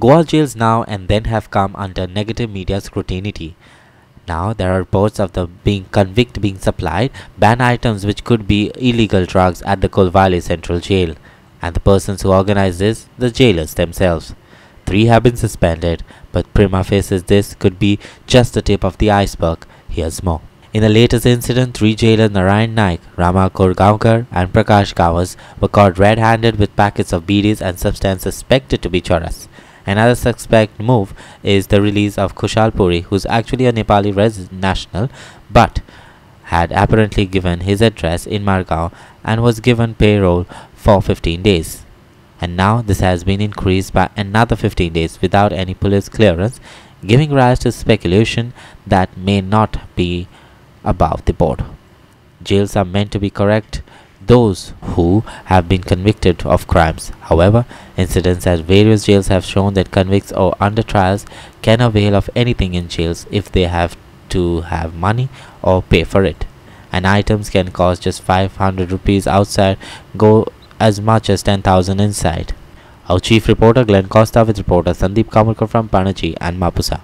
Goa jails now and then have come under negative media scrutiny. Now there are reports of the being convict being supplied banned items which could be illegal drugs at the Colvale Central Jail, and the persons who organize this, the jailers themselves. Three have been suspended, but prima facie this could be just the tip of the iceberg. Here's more. In the latest incident, three jailers Narayan Naik, Rama Korgaonkar and Prakash Gawas were caught red-handed with packets of beedies and substance suspected to be charas. Another suspect move is the release of Kushal Puri, who's actually a Nepali resident national, but had apparently given his address in Margao and was given payroll for 15 days. And now this has been increased by another 15 days without any police clearance, giving rise to speculation that may not be above the board. Jails are meant to be correct those who have been convicted of crimes. However, incidents at various jails have shown that convicts or under trials can avail of anything in jails if they have to have money or pay for it. And items can cost just 500 rupees outside, go as much as 10,000 inside. Our chief reporter Glenn Costa with reporter Sandeep Kamarkar from Panaji and Mapusa.